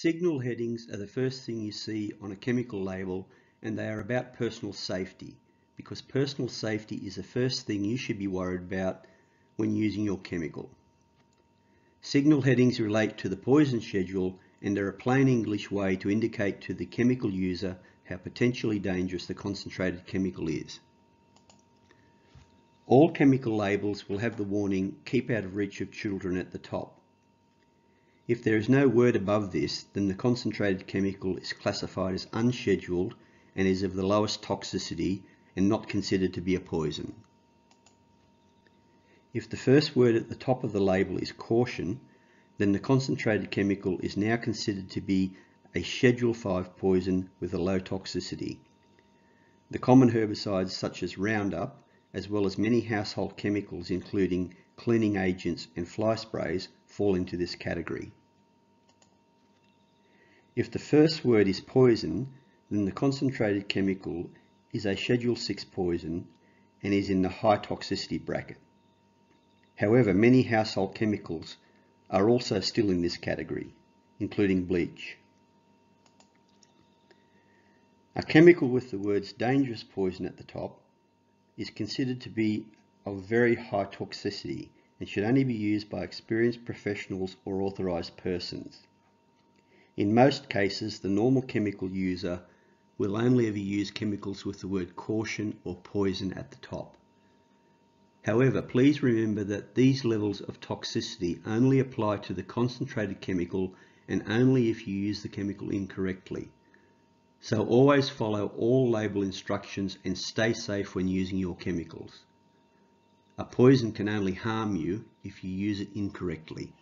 Signal headings are the first thing you see on a chemical label and they are about personal safety because personal safety is the first thing you should be worried about when using your chemical. Signal headings relate to the poison schedule and are a plain English way to indicate to the chemical user how potentially dangerous the concentrated chemical is. All chemical labels will have the warning keep out of reach of children at the top. If there is no word above this, then the concentrated chemical is classified as unscheduled and is of the lowest toxicity and not considered to be a poison. If the first word at the top of the label is caution, then the concentrated chemical is now considered to be a Schedule 5 poison with a low toxicity. The common herbicides such as Roundup, as well as many household chemicals including cleaning agents and fly sprays fall into this category. If the first word is poison, then the concentrated chemical is a Schedule 6 poison and is in the high toxicity bracket. However, many household chemicals are also still in this category, including bleach. A chemical with the words dangerous poison at the top is considered to be of very high toxicity and should only be used by experienced professionals or authorised persons. In most cases, the normal chemical user will only ever use chemicals with the word caution or poison at the top. However, please remember that these levels of toxicity only apply to the concentrated chemical and only if you use the chemical incorrectly. So always follow all label instructions and stay safe when using your chemicals. A poison can only harm you if you use it incorrectly.